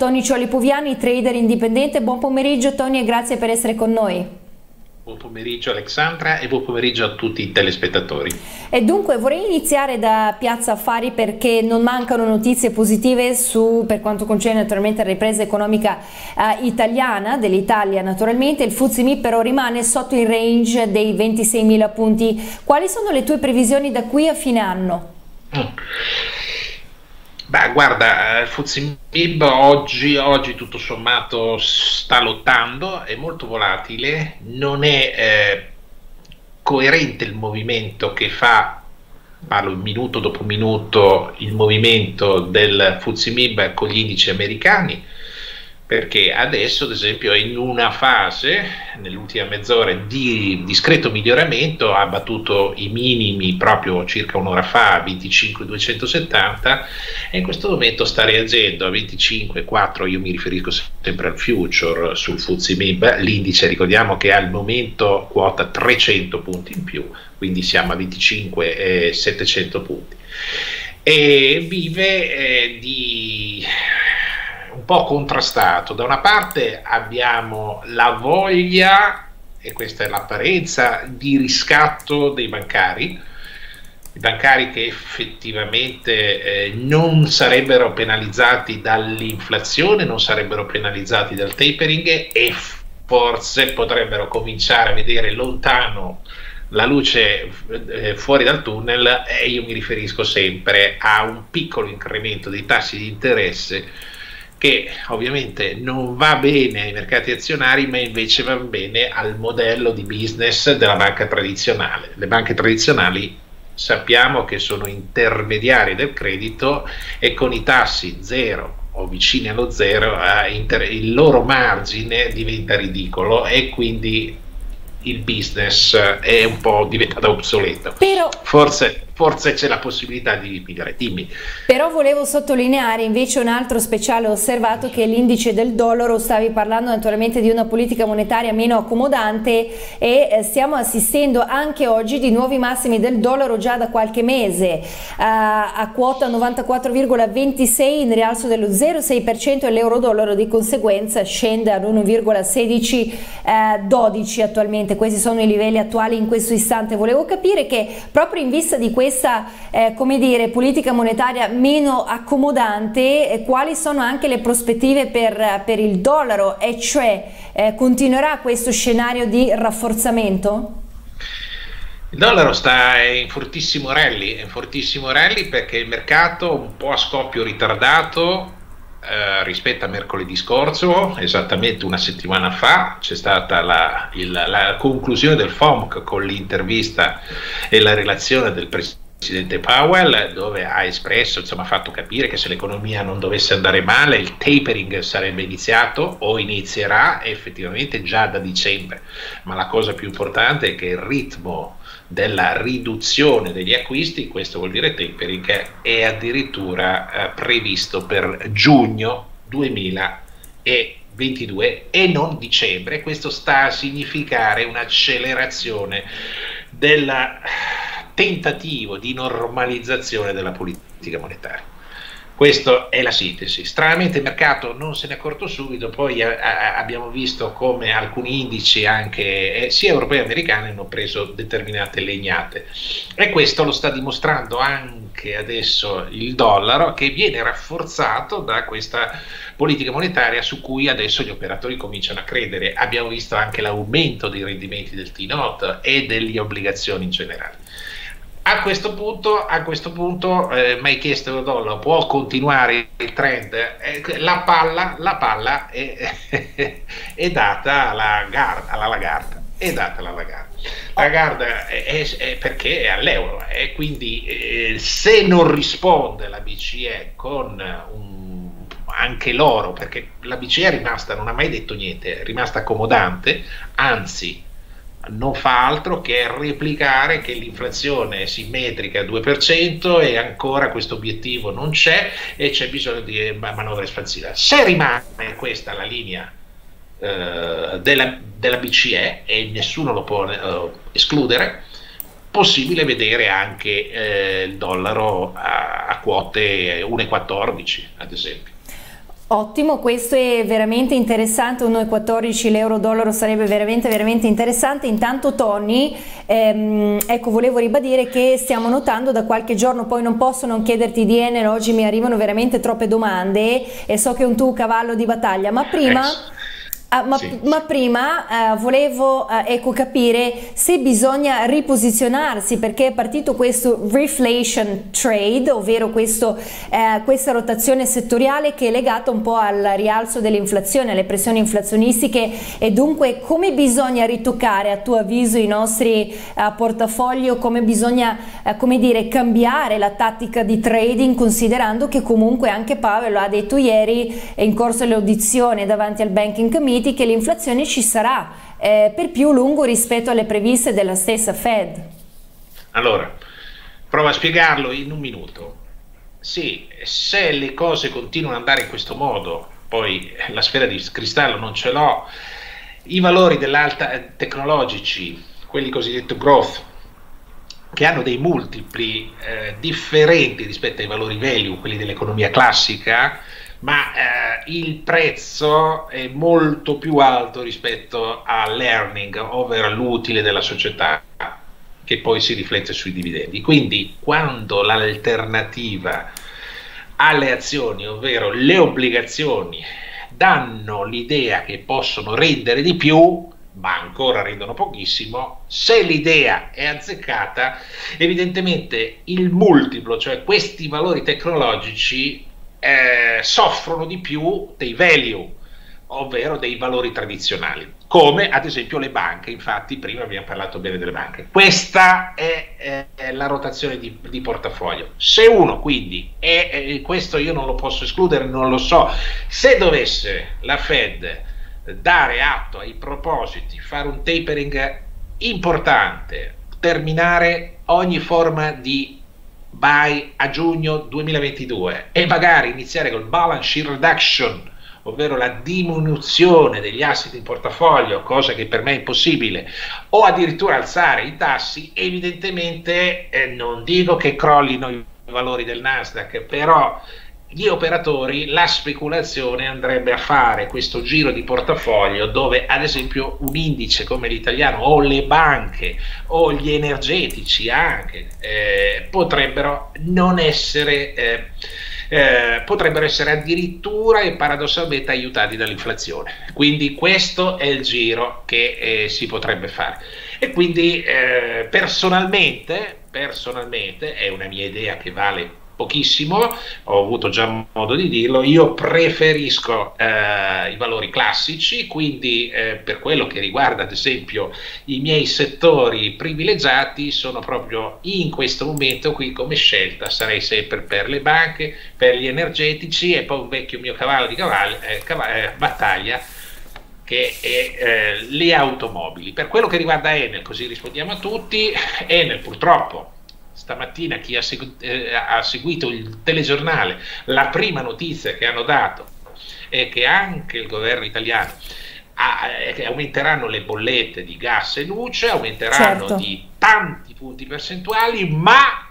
Tony Ciolipoviani, trader indipendente. Buon pomeriggio Tony e grazie per essere con noi. Buon pomeriggio Alexandra e buon pomeriggio a tutti i telespettatori. E dunque vorrei iniziare da Piazza Affari perché non mancano notizie positive su, per quanto concerne naturalmente la ripresa economica eh, italiana, dell'Italia naturalmente. Il Fuzzi però rimane sotto il range dei 26.000 punti. Quali sono le tue previsioni da qui a fine anno? Mm. Beh, guarda, il Fuzimib oggi, oggi tutto sommato sta lottando, è molto volatile, non è eh, coerente il movimento che fa, parlo minuto dopo minuto, il movimento del Fuzimib con gli indici americani perché adesso ad esempio è in una fase, nell'ultima mezz'ora, di discreto miglioramento, ha battuto i minimi proprio circa un'ora fa a 25,270 e in questo momento sta reagendo a 25,4, io mi riferisco sempre al future sul Fuzzi MIB, l'indice ricordiamo che al momento quota 300 punti in più, quindi siamo a 25,700 punti. E vive eh, di po' contrastato. Da una parte abbiamo la voglia, e questa è l'apparenza, di riscatto dei bancari, i bancari che effettivamente eh, non sarebbero penalizzati dall'inflazione, non sarebbero penalizzati dal tapering e forse potrebbero cominciare a vedere lontano la luce eh, fuori dal tunnel e io mi riferisco sempre a un piccolo incremento dei tassi di interesse che ovviamente non va bene ai mercati azionari, ma invece va bene al modello di business della banca tradizionale. Le banche tradizionali sappiamo che sono intermediari del credito e con i tassi zero o vicini allo zero eh, il loro margine diventa ridicolo e quindi il business è un po' diventato obsoleto. Però, forse forse c'è la possibilità di migliorare. Dimmi. Però volevo sottolineare invece un altro speciale osservato che è l'indice del dollaro, stavi parlando naturalmente di una politica monetaria meno accomodante e eh, stiamo assistendo anche oggi di nuovi massimi del dollaro già da qualche mese a, a quota 94,26 in rialzo dello 0,6% e l'euro-dollaro di conseguenza scende ad 1,1612 eh, attualmente, questi sono i livelli attuali in questo istante. Volevo capire che proprio in vista di questo questa eh, come dire, politica monetaria meno accomodante, eh, quali sono anche le prospettive per, per il dollaro e cioè eh, continuerà questo scenario di rafforzamento? Il dollaro sta in fortissimo rally, in fortissimo rally perché il mercato un po' a scoppio ritardato eh, rispetto a mercoledì scorso, esattamente una settimana fa, c'è stata la, il, la conclusione del FOMC con l'intervista e la relazione del Presidente Powell dove ha espresso, insomma ha fatto capire che se l'economia non dovesse andare male il tapering sarebbe iniziato o inizierà effettivamente già da dicembre, ma la cosa più importante è che il ritmo della riduzione degli acquisti, questo vuol dire tapering, è addirittura eh, previsto per giugno 2022 e non dicembre. Questo sta a significare un'accelerazione del tentativo di normalizzazione della politica monetaria. Questa è la sintesi. Stranamente il mercato non se ne è accorto subito, poi a, a, abbiamo visto come alcuni indici, anche eh, sia europei che americani, hanno preso determinate legnate. E questo lo sta dimostrando anche adesso il dollaro, che viene rafforzato da questa politica monetaria su cui adesso gli operatori cominciano a credere. Abbiamo visto anche l'aumento dei rendimenti del T-Note e delle obbligazioni in generale. A questo punto, a questo punto eh, mi hai chiesto Rodolfo, può continuare il trend? Eh, la palla, la palla è, è, data alla, Garda, alla Lagarda, è data alla Lagarda. La è, è perché è all'euro e quindi eh, se non risponde la BCE con un, anche l'oro, perché la BCE è rimasta, non ha mai detto niente, è rimasta accomodante, anzi non fa altro che replicare che l'inflazione è simmetrica al 2% e ancora questo obiettivo non c'è e c'è bisogno di manovra espansiva. Se rimane questa la linea eh, della, della, BCE e nessuno lo può eh, escludere, possibile vedere anche eh, il dollaro a, a quote 1,14 ad esempio. Ottimo, questo è veramente interessante, 1,14 l'euro dollaro sarebbe veramente veramente interessante. Intanto Tony, ehm, ecco volevo ribadire che stiamo notando da qualche giorno, poi non posso non chiederti di Enel, oggi mi arrivano veramente troppe domande e so che è un tuo cavallo di battaglia, ma prima... Ah, ma, sì. ma, prima eh, volevo eh, ecco, capire se bisogna riposizionarsi perché è partito questo reflation trade, ovvero questo, eh, questa rotazione settoriale che è legata un po' al rialzo dell'inflazione, alle pressioni inflazionistiche e dunque come bisogna ritoccare a tuo avviso i nostri eh, portafogli, come bisogna eh, come dire, cambiare la tattica di trading considerando che comunque anche Paolo ha detto ieri in corso l'audizione davanti al Banking Committee Uniti che l'inflazione ci sarà eh, per più lungo rispetto alle previste della stessa Fed. Allora, provo a spiegarlo in un minuto. Sì, se le cose continuano ad andare in questo modo, poi la sfera di cristallo non ce l'ho, i valori dell'alta eh, tecnologici, quelli cosiddetti growth, che hanno dei multipli eh, differenti rispetto ai valori value, quelli dell'economia classica, ma eh, il prezzo è molto più alto rispetto all'earning, ovvero all'utile della società, che poi si riflette sui dividendi. Quindi quando l'alternativa alle azioni, ovvero le obbligazioni, danno l'idea che possono rendere di più, ma ancora rendono pochissimo, se l'idea è azzeccata, evidentemente il multiplo, cioè questi valori tecnologici, eh, soffrono di più dei value, ovvero dei valori tradizionali, come ad esempio le banche, infatti prima abbiamo parlato bene delle banche. Questa è, è la rotazione di, di, portafoglio. Se uno quindi, e questo io non lo posso escludere, non lo so, se dovesse la Fed dare atto ai propositi, fare un tapering importante, terminare ogni forma di by a giugno 2022 e magari iniziare col balance sheet reduction, ovvero la diminuzione degli asset in portafoglio, cosa che per me è impossibile, o addirittura alzare i tassi, evidentemente eh, non dico che crollino i valori del Nasdaq, però gli operatori, la speculazione andrebbe a fare questo giro di portafoglio dove ad esempio un indice come l'italiano o le banche o gli energetici anche eh, potrebbero non essere... Eh, eh, potrebbero essere addirittura e paradossalmente aiutati dall'inflazione. Quindi questo è il giro che eh, si potrebbe fare. E quindi eh, personalmente, personalmente, è una mia idea che vale pochissimo, ho avuto già modo di dirlo, io preferisco eh, i valori classici, quindi eh, per quello che riguarda ad esempio i miei settori privilegiati sono proprio in questo momento qui come scelta, sarei sempre per le banche, per gli energetici e poi un vecchio mio cavallo di cavallo, eh, cavallo, eh, battaglia che è eh, le automobili. Per quello che riguarda Enel, così rispondiamo a tutti, Enel purtroppo stamattina chi ha, segu- eh, ha seguito il telegiornale, la prima notizia che hanno dato è che anche il governo italiano eh, aumenteranno le bollette di gas e luce, aumenteranno certo. di tanti punti percentuali, ma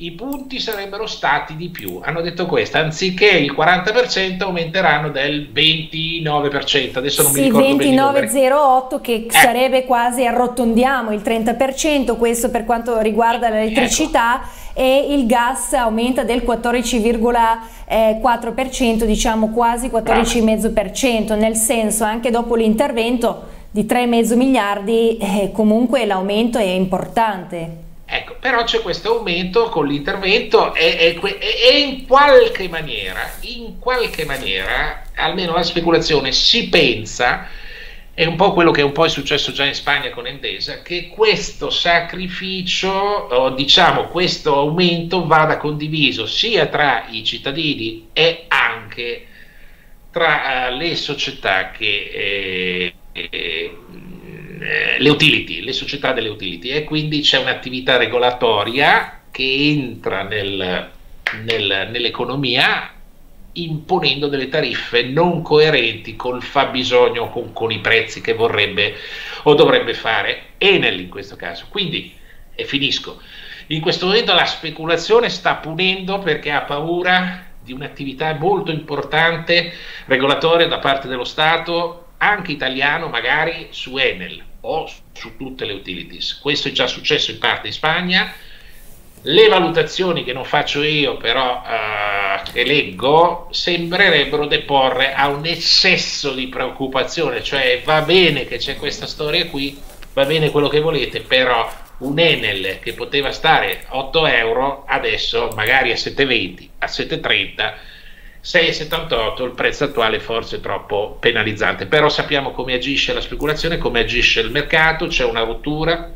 i punti sarebbero stati di più. Hanno detto questo, anziché il 40% aumenteranno del 29%. Adesso non sì, mi ricordo 29,08 che eh. sarebbe quasi arrotondiamo il 30%, questo per quanto riguarda l'elettricità ecco. e il gas aumenta del 14,4%, diciamo quasi 14,5%, nel senso anche dopo l'intervento di 3,5 miliardi eh, comunque l'aumento è importante. Ecco, però c'è questo aumento con l'intervento e, e, e, in qualche maniera, in qualche maniera, almeno la speculazione si pensa, è un po' quello che un po' è successo già in Spagna con Endesa, che questo sacrificio, o diciamo questo aumento vada condiviso sia tra i cittadini e anche tra uh, le società che eh, eh, eh, le utility, le società delle utility e quindi c'è un'attività regolatoria che entra nel, nel, nell'economia imponendo delle tariffe non coerenti col fabbisogno, con, con i prezzi che vorrebbe o dovrebbe fare. Enel in questo caso. Quindi, e finisco, in questo momento la speculazione sta punendo perché ha paura di un'attività molto importante regolatoria da parte dello Stato, anche italiano magari su Enel o su tutte le utilities. Questo è già successo in parte in Spagna. Le valutazioni che non faccio io, però eh, che leggo, sembrerebbero deporre a un eccesso di preoccupazione, cioè va bene che c'è questa storia qui, va bene quello che volete, però un Enel che poteva stare 8 euro, adesso magari a 7,20, a 7,30 6,78 il prezzo attuale forse è troppo penalizzante, però sappiamo come agisce la speculazione, come agisce il mercato, c'è una rottura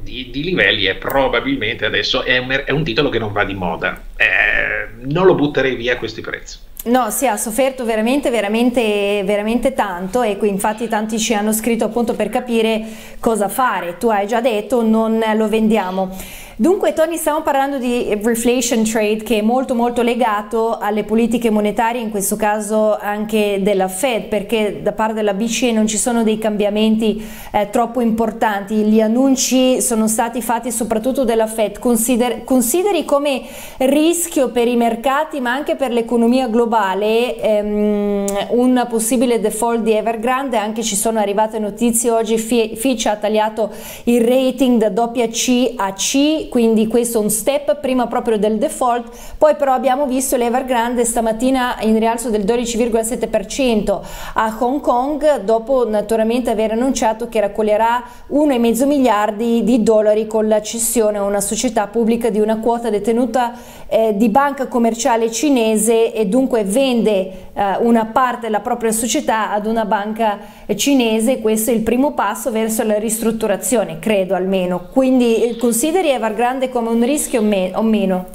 di, di livelli e probabilmente adesso è un, è un, titolo che non va di moda, eh, non lo butterei via a questi prezzi. No, sì, ha sofferto veramente, veramente, veramente tanto e qui infatti tanti ci hanno scritto appunto per capire cosa fare. Tu hai già detto non lo vendiamo. Dunque Tony stiamo parlando di reflation trade che è molto molto legato alle politiche monetarie, in questo caso anche della Fed, perché da parte della BCE non ci sono dei cambiamenti eh, troppo importanti, gli annunci sono stati fatti soprattutto della Fed, Consider consideri come rischio per i mercati ma anche per l'economia globale ehm, un possibile default di Evergrande, anche ci sono arrivate notizie oggi, Fitch ha tagliato il rating da doppia C a C, quindi questo è un step prima proprio del default, poi però abbiamo visto l'Evergrande stamattina in rialzo del 12,7% a Hong Kong dopo naturalmente aver annunciato che raccoglierà 1,5 miliardi di dollari con la cessione a una società pubblica di una quota detenuta eh, di banca commerciale cinese e dunque vende eh, una parte della propria società ad una banca cinese, questo è il primo passo verso la ristrutturazione, credo almeno. Quindi consideri Evergrande come un rischio o, me o meno?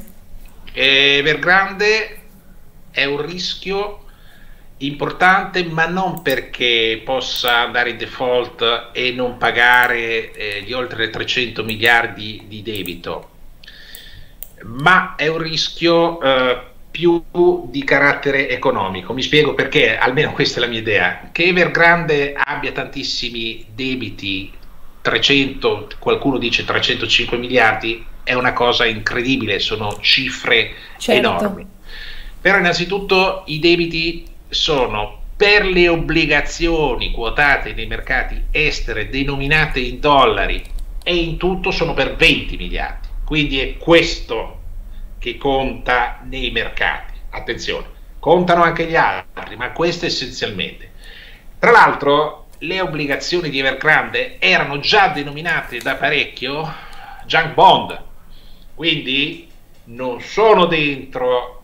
Evergrande è un rischio importante, ma non perché possa andare in default e non pagare eh, gli oltre 300 miliardi di debito, ma è un rischio eh, più di carattere economico. Mi spiego perché, almeno questa è la mia idea, che Evergrande abbia tantissimi debiti, 300, qualcuno dice 305 miliardi, è una cosa incredibile, sono cifre certo. enormi. Però innanzitutto i debiti sono per le obbligazioni quotate nei mercati estere denominate in dollari e in tutto sono per 20 miliardi. Quindi è questo che conta nei mercati. Attenzione, contano anche gli altri, ma questo essenzialmente. Tra l'altro, le obbligazioni di Evergrande erano già denominate da parecchio junk bond, quindi non sono dentro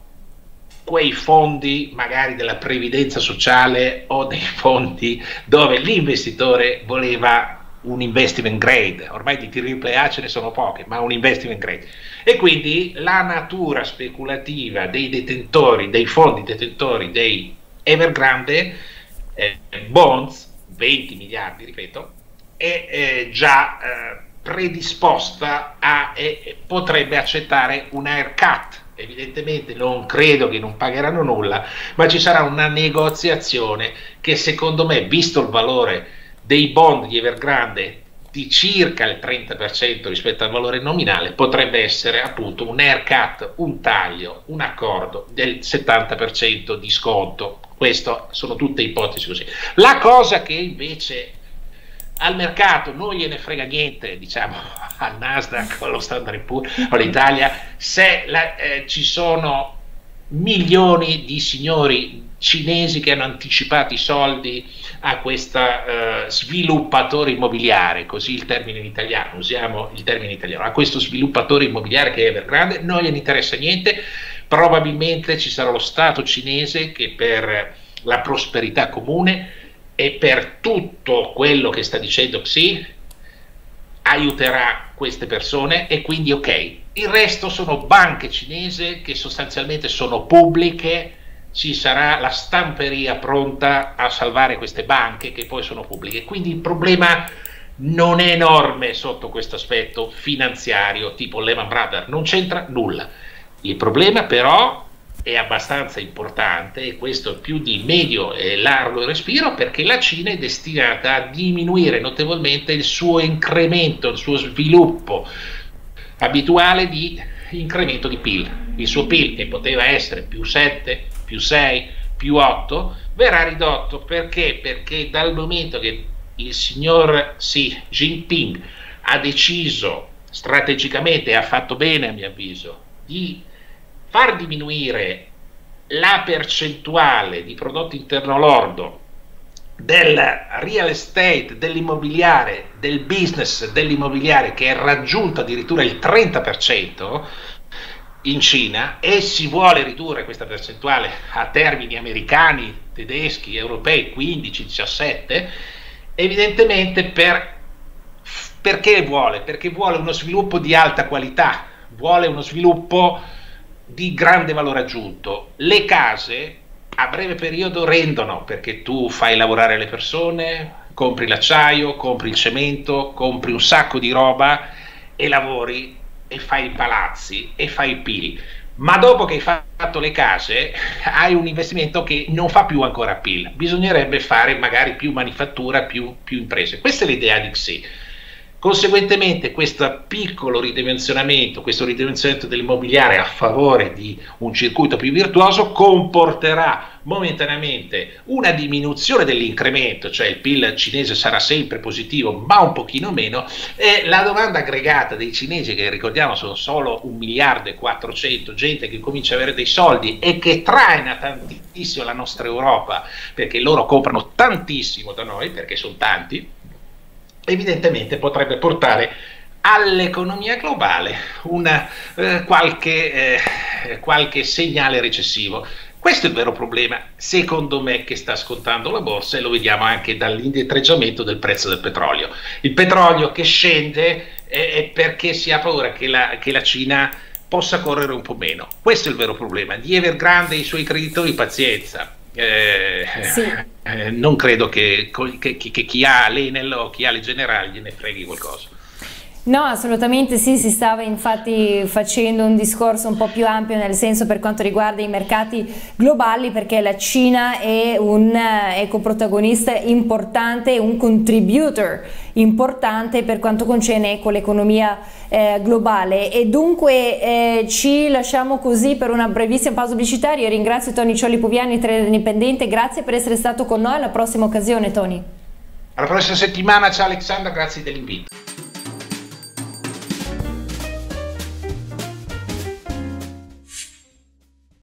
quei fondi magari della previdenza sociale o dei fondi dove l'investitore voleva un investment grade, ormai di AAA ce ne sono poche, ma un investment grade. E quindi la natura speculativa dei detentori, dei fondi detentori dei Evergrande eh, bonds, 20 miliardi ripeto, è eh, già eh, predisposta a e potrebbe accettare un haircut. Evidentemente non credo che non pagheranno nulla, ma ci sarà una negoziazione che secondo me, visto il valore dei bond di Evergrande di circa il 30% rispetto al valore nominale, potrebbe essere appunto un haircut, un taglio, un accordo del 70% di sconto. Queste sono tutte ipotesi così. La cosa che invece al mercato non gliene frega niente, diciamo al Nasdaq o allo Standard Poor's o all'Italia, se la, eh, ci sono milioni di signori cinesi che hanno anticipato i soldi a questa uh, sviluppatore immobiliare, così il termine in italiano, usiamo il termine italiano, a questo sviluppatore immobiliare che è Evergrande, non gliene interessa niente, probabilmente ci sarà lo Stato cinese che per la prosperità comune e per tutto quello che sta dicendo Xi aiuterà queste persone e quindi ok. Il resto sono banche cinesi che sostanzialmente sono pubbliche, ci sarà la stamperia pronta a salvare queste banche che poi sono pubbliche. Quindi il problema non è enorme sotto questo aspetto finanziario, tipo Lehman Brothers, non c'entra nulla. Il problema però è abbastanza importante e questo più di medio e largo respiro perché la Cina è destinata a diminuire notevolmente il suo incremento, il suo sviluppo abituale di incremento di PIL. Il suo PIL, che poteva essere più 7, più 6, più 8, verrà ridotto perché? Perché dal momento che il signor Xi Jinping ha deciso strategicamente ha fatto bene a mio avviso di far diminuire la percentuale di prodotto interno lordo del real estate, dell'immobiliare, del business dell'immobiliare che è raggiunto addirittura il 30% in Cina e si vuole ridurre questa percentuale a termini americani, tedeschi, europei 15-17, evidentemente per, perché vuole? Perché vuole uno sviluppo di alta qualità, vuole uno sviluppo di grande valore aggiunto. Le case a breve periodo rendono perché tu fai lavorare le persone, compri l'acciaio, compri il cemento, compri un sacco di roba e lavori e fai i palazzi e fai i PIL. Ma dopo che hai fatto le case hai un investimento che non fa più ancora PIL, bisognerebbe fare magari più manifattura, più, più imprese. Questa è l'idea di XI Conseguentemente questo piccolo ridimensionamento, questo ridimensionamento dell'immobiliare a favore di un circuito più virtuoso comporterà momentaneamente una diminuzione dell'incremento, cioè il PIL cinese sarà sempre positivo ma un pochino meno. E la domanda aggregata dei cinesi che ricordiamo sono solo un miliardo e 400 gente che comincia ad avere dei soldi e che traina tantissimo la nostra Europa perché loro comprano tantissimo da noi perché sono tanti evidentemente potrebbe portare all'economia globale una, eh, qualche, eh, qualche segnale recessivo. Questo è il vero problema, secondo me, che sta scontando la borsa e lo vediamo anche dall'indietreggiamento del prezzo del petrolio. Il petrolio che scende è perché si ha paura che la, che la Cina possa correre un po' meno. Questo è il vero problema. Di Evergrande e i suoi creditori, pazienza eh, sì. eh, non credo che, che, che, chi ha l'Enel o chi ha le generali gliene freghi qualcosa. No, assolutamente sì, si stava infatti facendo un discorso un po' più ampio nel senso per quanto riguarda i mercati globali perché la Cina è un ecoprotagonista importante, un contributor importante per quanto concerne ecco, l'economia eh, globale e dunque eh, ci lasciamo così per una brevissima pausa pubblicitaria. Io ringrazio Tony Ciolli Puviani, trader indipendente, grazie per essere stato con noi, alla prossima occasione Tony. Alla prossima settimana, ciao Alexandra, grazie dell'invito.